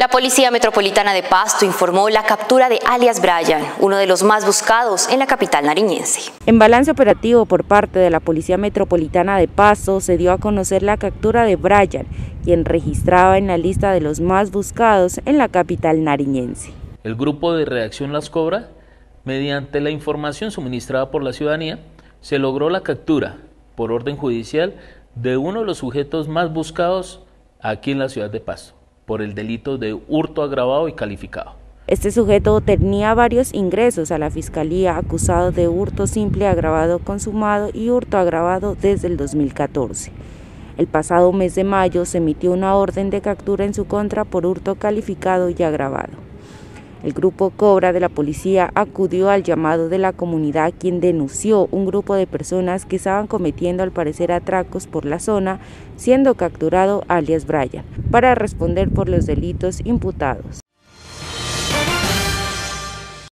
La Policía Metropolitana de Pasto informó la captura de alias Brian, uno de los más buscados en la capital nariñense. En balance operativo por parte de la Policía Metropolitana de Pasto se dio a conocer la captura de Brian, quien registraba en la lista de los más buscados en la capital nariñense. El grupo de reacción Las Cobra, mediante la información suministrada por la ciudadanía, se logró la captura por orden judicial de uno de los sujetos más buscados aquí en la ciudad de Pasto por el delito de hurto agravado y calificado. Este sujeto tenía varios ingresos a la Fiscalía acusado de hurto simple agravado consumado y hurto agravado desde el 2014. El pasado mes de mayo se emitió una orden de captura en su contra por hurto calificado y agravado. El grupo Cobra de la policía acudió al llamado de la comunidad quien denunció un grupo de personas que estaban cometiendo al parecer atracos por la zona, siendo capturado alias Brian, para responder por los delitos imputados.